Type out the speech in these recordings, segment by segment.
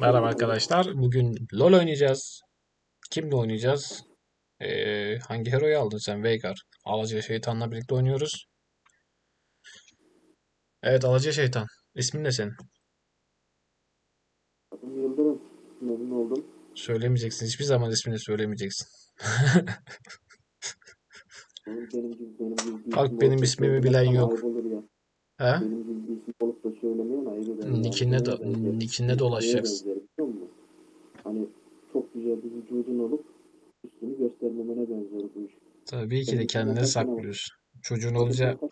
Merhaba arkadaşlar. Bugün LoL oynayacağız. Kimle oynayacağız? Ee, hangi heroyu aldın sen? Veigar. Alaca Şeytan'la birlikte oynuyoruz. Evet Alaca Şeytan. İsmin ne senin? Adım Yıldırım. Memnun oldum. Söylemeyeceksin. Hiçbir zaman ismini söylemeyeceksin. Benim, benim benim gibi bir Bak, benim ismimi bilen yok. Ayıp. He? Benim gibi bir isim olup da söylemeyen ayıp eder. ya. Nickine Neye do- Neye dolaşacaksın. benzer biliyor musun? Hani çok güzel bir vücudun olup üstünü göstermemene benzer bu iş. Tabii ki de Hakan saklıyorsun. Çocuğun Hakan-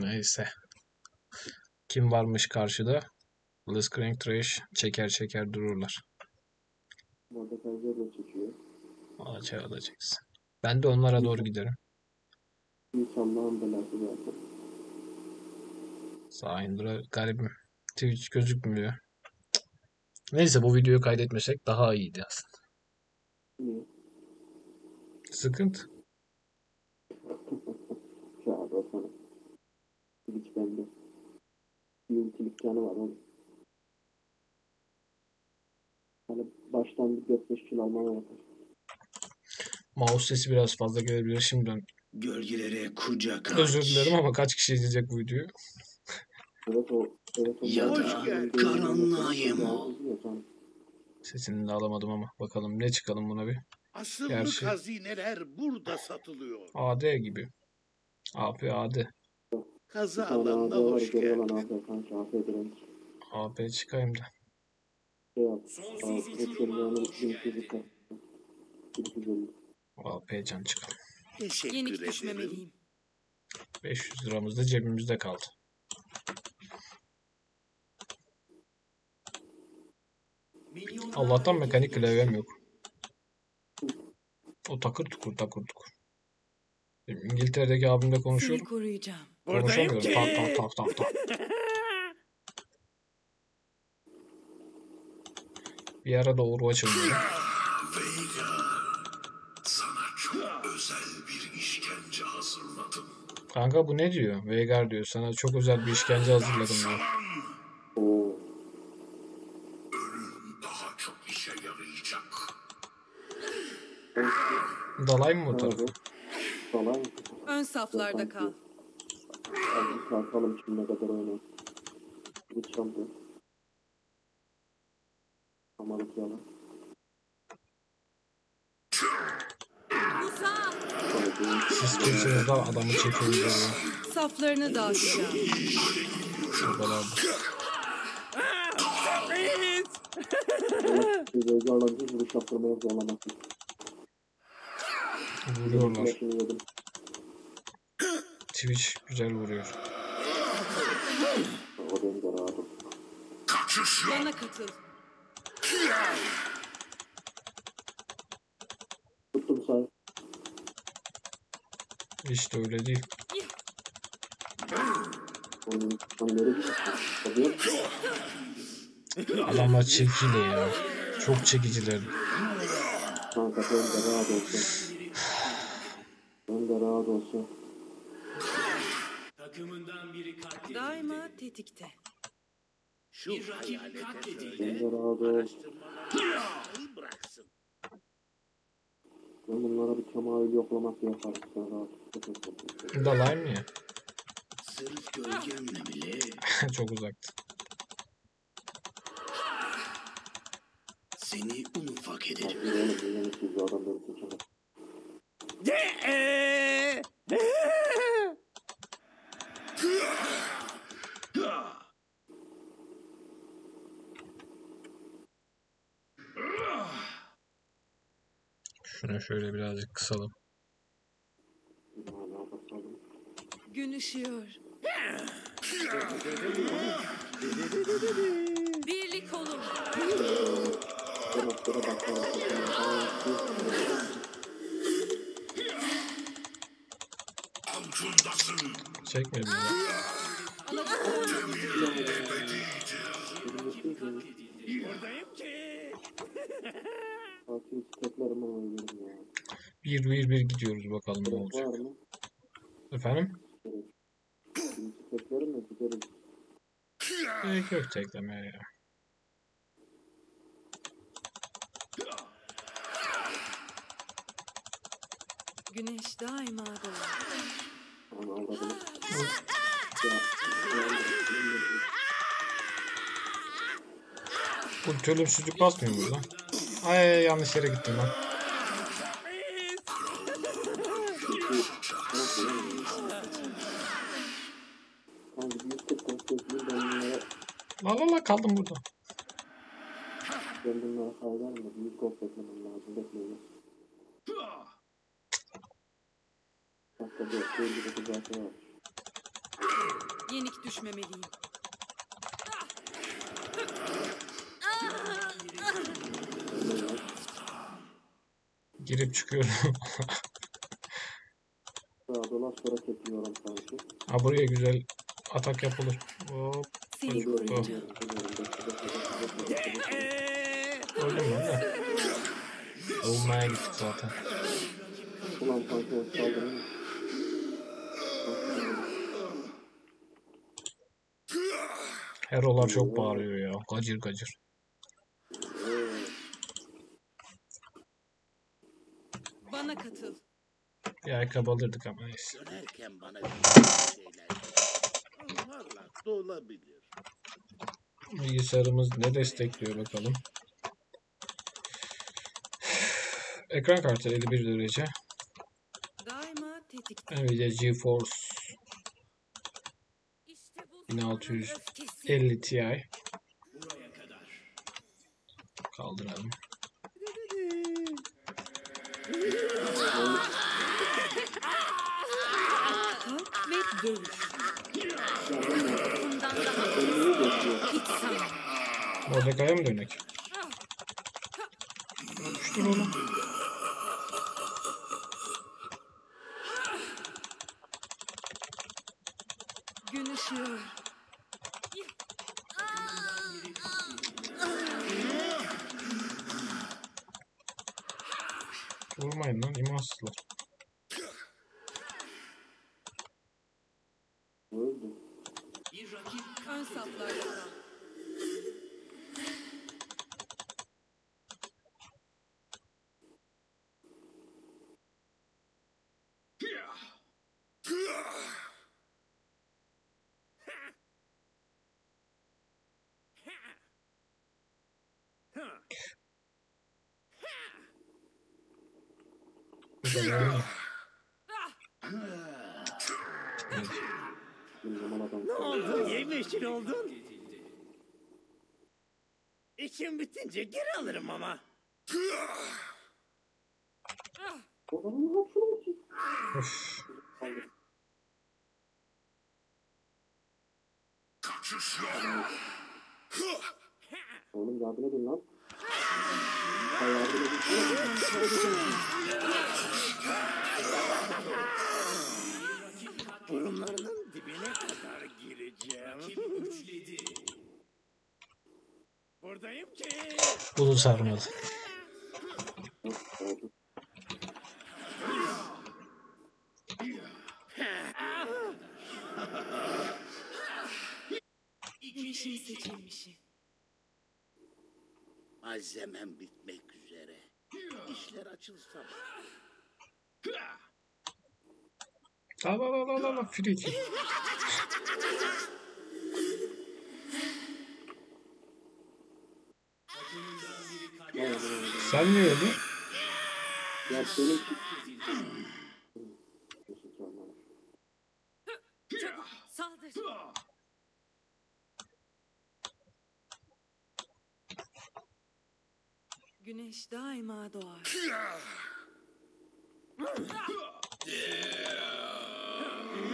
neyse. Kim varmış karşıda? Blitzcrank Trash çeker çeker dururlar. Mordekaiser de çekiyor. Alaca alacaksın. Ben de onlara doğru giderim. İnşallahın belası zaten. Sağ indir garibim. Twitch gözükmüyor. Neyse bu videoyu kaydetmesek daha iyiydi aslında. Niye? Sıkıntı. Kağıt o sana. Twitch bende. Bir ultilik canı var oğlum. Hani baştan bir 4-5 kill almama yeter. Mouse sesi biraz fazla gelebilir şimdiden. Gölgelere kucak aç. Özür dilerim ama kaç kişi izleyecek bu videoyu? Ya da karanlığa yem ol. Sesini de alamadım ama. Bakalım ne çıkalım buna bir. Asıllık Gerçi- hazineler burada satılıyor. AD gibi. AP AD. Kaza alanına hoş geldin. AP çıkayım da. Yap. Kriptonların 1200 kat. 1250. AP can çıkalım. Teşekkür Yenik ederim. düşmemeliyim. 500 liramız da cebimizde kaldı. Allah'tan mekanik klavyem yok. O takır tukur takır tukur. İngiltere'deki abimle Seni konuşuyorum. koruyacağım. Buradayım Konuşamıyorum. ki. Tak tak tak tak tak. Bir ara da Overwatch Kanka bu ne diyor? Veigar diyor. Sana çok özel bir işkence hazırladım diyor. Oo. Ölüm daha çok işe yarayacak. Dalayım mı Ne tarafa? oldu? Salay mı? Ön saflarda kal. Hadi kalkalım şimdi ne kadar oynayalım. Bir şampiyon. Amalık yalan. Siz kimsiniz lan adamı çekiyorsunuz ya. Saflarını dağıtacağım. Evet, bir Veigar'la bir vuruş yaptırmaya zorlamasın. Vuruyorlar. Twitch güzel vuruyor. O abi. Kaçış yok. Bana katıl. Tuttum say. De öyle değil. Adamlar çekili ya. Çok çekiciler. Kanka ben de rahat olsun. Ben de rahat olsun. Daima tetikte. Şu de rahat ol. araştırmaları bıraksın. Ben bunlara bir temayül yoklaması ol. Dalayım mı ya? Sırf gölgemle bile Çok uzaktı. seni un ufak ederim. Bak şöyle birazcık kısalım. Gün ışıyor. Birlik olun. Çekmedim ya. Bir bir bir gidiyoruz bakalım ne olacak. Efendim? Gerek yok teklemeye ya. Güneş daima doğar. Bu çölümsüzlük basmıyor mu lan? Ay yanlış yere gittim lan. Kaldım burada. ben da bir 100 gold beklemem lazım bekleyin. Hatta var. Yenik düşmemeliyim. Girip çıkıyorum. Sağa dolar sonra çekiyorum sanki. ha buraya güzel atak yapılır. Hop. Seni koruyacağım. Öldüm ben de. Olmaya gittik zaten. Ulan pantheon saldırın. Herolar çok bağırıyor ya. Gacır gacır. Bana katıl. Bir ayakkabı alırdık ama neyse. dönerken bana bir şeyler. Parlak da olabilir. Bilgisayarımız ne destekliyor bakalım. Ekran kartı 51 derece. Daima tetikte. Nvidia GeForce İşte bu 1650 zamanın öfkesi. Ti. Kaldıralım. Kalk ve dövüş. Bundan daha Önünü bekliyor. hiç sanmam. Dönek? Düştür oğlum. Gün ışıyor. Vurmayın lan imansızlar. Öldü. Ön saflarda kal. Güzel oyun. Şimdi zaman adam. Ne oldu? Yemyeşil oldun. İşim bitince geri alırım ama. Kaçış yok. Oğlum yardım edin lan. Yardım edin. Burunlarının dibine kadar gireceğim. Buradayım ki. Bunu sarmadı. Güneşin seçilmişi. Malzemem bitmek üzere. İşler açılsa la la la free Sen niye öldün? Ya. Neyse, canım. Saldır. Güneş daima doğar.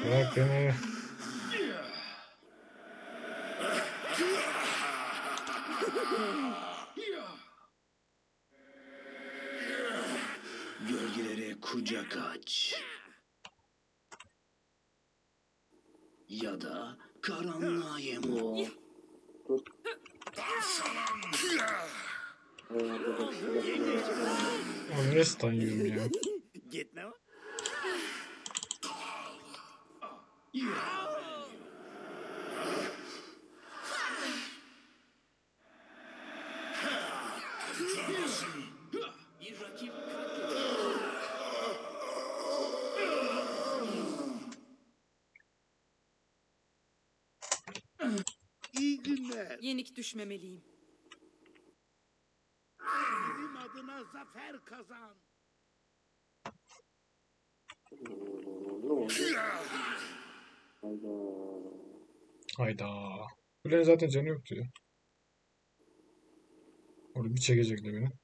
Bırak beni. Gölgelere kucak aç. Ya da karanlığa yem ol. Ya. Oğlum niye stun yiyorum ya? Gitme o. Yenik düşmemeliyim. Benim adına zafer kazan. Hayda. Hayda. Kulenin zaten canı yoktu ya. Orada bir çekecekti beni.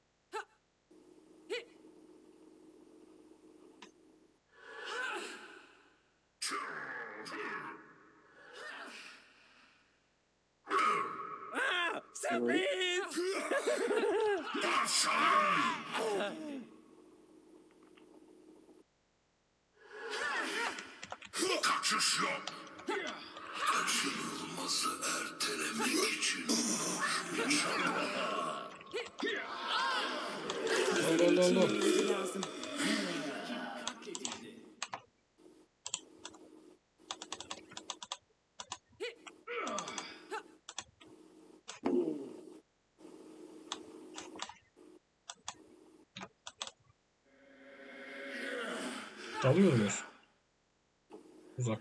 Kaçış yok. Kaçınılmazı ertelemek için boş bir çaba. Allah Allah Allah. Bilmesi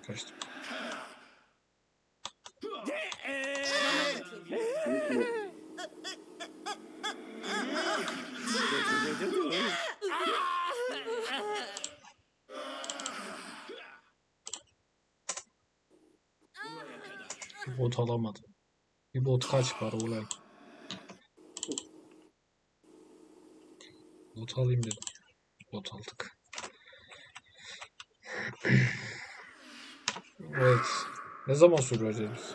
Bir bot alamadım. Bir bot kaç para ulan? Bot alayım dedim. Bot aldık. Evet. Ne zaman süreceğiz?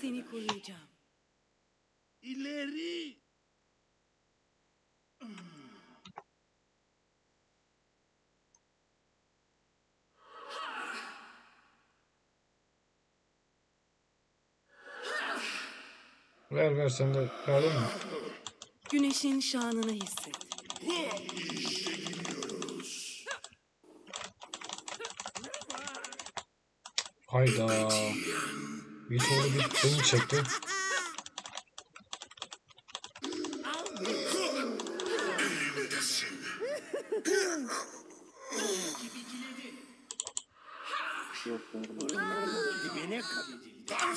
Seni koruyacağım. İleri. Ver ver sen de verdin mi? Güneşin şanını hisset. Hayda. Bir soru bir beni çekti. Dibine kadar.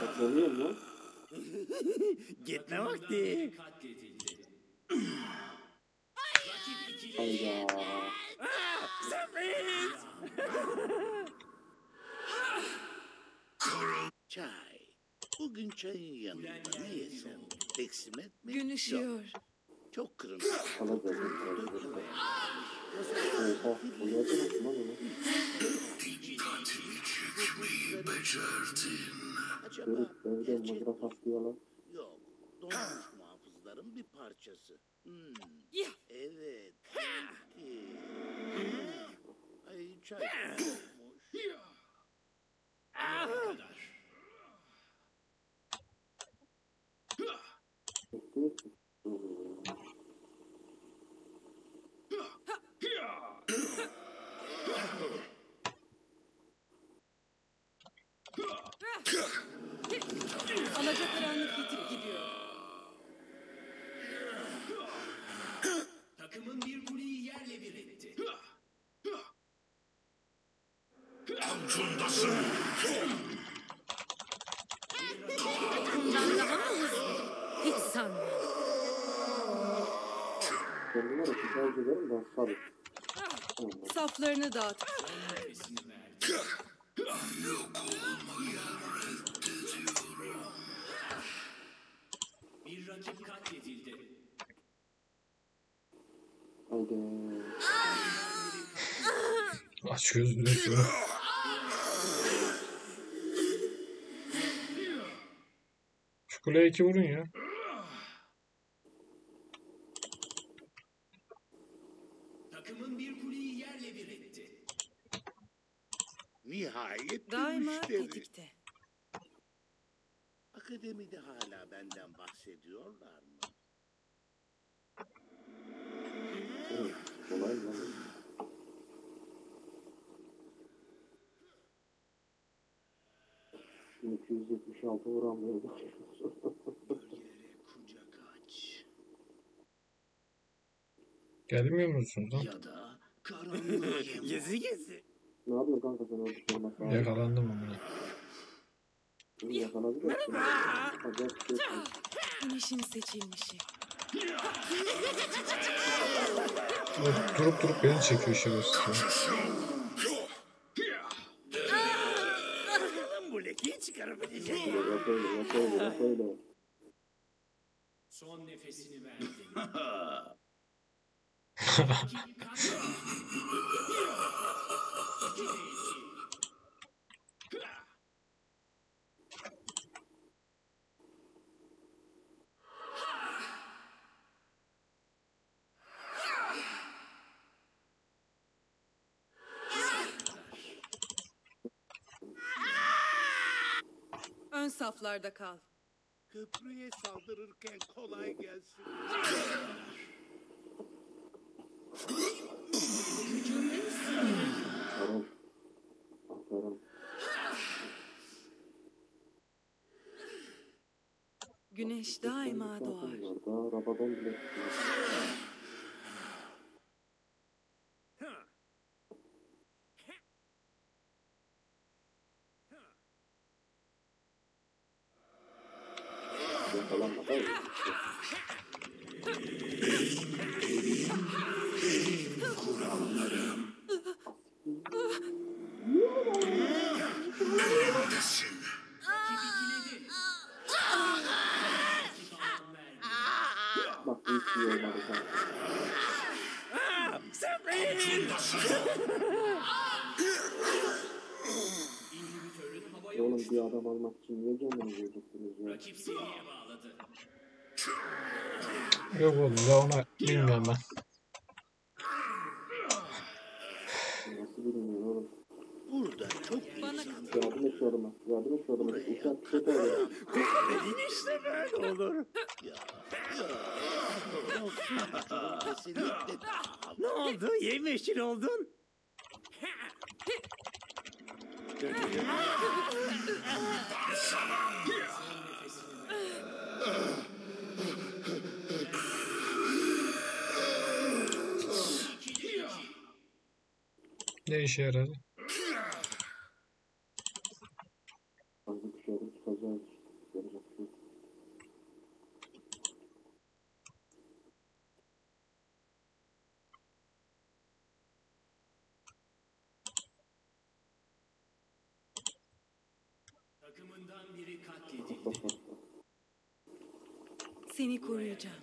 Hatırlıyorum lan. Gitme vakti. Hayda. Çay. Bugün çayın yanında ne yesem? Peksimet mi? Gün ışıyor. çok kırılmış. Sana geldim. Oha. Uyardın mı lan? Dikkatimi çekmeyi becerdin. Acaba evde gerçek atlıyorlar. Yok. Donmuş muhafızların bir parçası. Hmm. Evet. Peki. Ay Ederim ben sabit. Saflarını dağıt. Yok olmayı reddediyorum. Bir rakip katledildi. Haydi. Aç gözünü şöyle. Şu kuleye iki vurun ya. Tetikte. Akademide hala benden bahsediyorlar mı? Kolay. Şimdi 276 vuramıyor. İleri kucak aç. Gelmiyor musunuz lan? Ya da karanlığa yem ol. Gezi gezi. Ne yapıyorsun kanka sen orada. Yakalandım amına. Da. seni- Acayip bir şey. Güneşin seçilmişi. Dur- Durup durup beni çekiyor şerefsiz. Bu lekeyi öyle öyle öyle. Son nefesini verdi. Ön saflarda kal. Köprüye saldırırken kolay gelsin. Güneş daima doğar. Daha rabadan bile çıkıyor. Yakalanma da öyle. Bak bu hiç iyi olmadı kanka. Oğlum bir adam almak için niye canını yiyeceksiniz ya? Rakip seriye bağladı. Yok oğlum ya ona bilmiyorum ben. Nasıl bilmiyorum oğlum. Burada çok. Yardım et şu adama. Yardım et şu adama. Uçak kötü olur. Dediğin işte böyle olur. Ya, ya. Kesinlikle. Ne oldu? Yemyeşil oldun. Ne işe yaradı? Fazla dışarı çıkacağız. Yapacak bir şey yok. Takımından biri katledildi. Seni koruyacağım.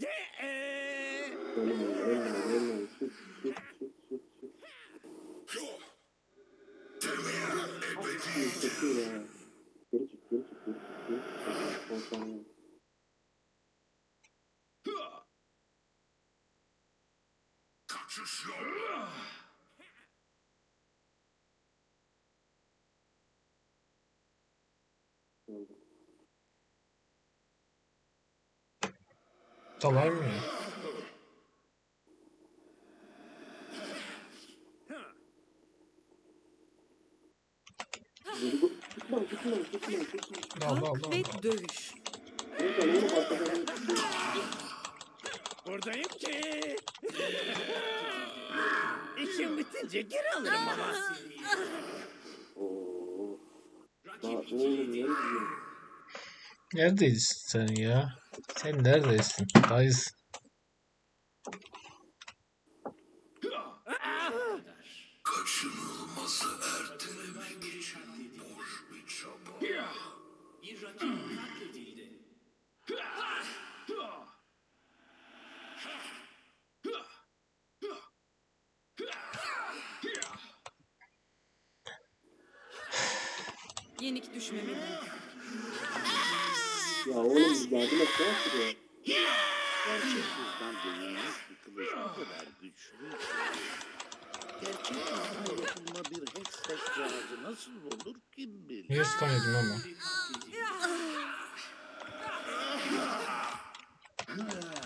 De, ee, Ölmeyin, ölmeyin, ölmeyin. Çık, çık, çık, çık, çık. Çekiyor ya. Geri çık, geri çık, geri çık, geri çık. Son saniye. Kaçış yok. Öldü. Dalay mı ya? Geri dur. Çıkma, çıkma, Dal dal Kalk dal. ve dövüş. Buradayım ki. Bitince geri alırım ama. Oo. Daha oğlum gidiyorsun? Neredeydin sen ya? Sen neredesin? Dayız. Kaçınılmazı ertelemek için boş bir çaba. Bir rakip Yenik düşmemeli. Ya oğlum yardım et ne yapıyor? Gerçek hızdan değinmiş bir kılıç bu kadar güçlü. Gerçek hızdan yapılma bir Hextech cihazı nasıl olur kim bilir. Niye stun yedim ama?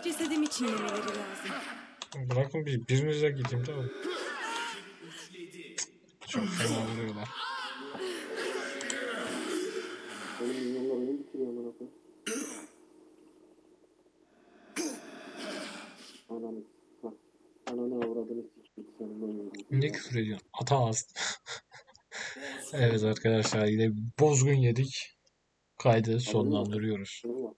Cesedimi çiğnemeleri lazım. Bırakın bir birinize gideyim tamam. Üçledi. Çok fena milyonlar oyunu bitiriyor amına koyayım. Ananı. Ha. Ananı avradını sikeyim senin oyunu. Ne küfür ediyorsun? Ata ağız. Evet arkadaşlar yine bozgun yedik. Kaydı sonlandırıyoruz. Şunu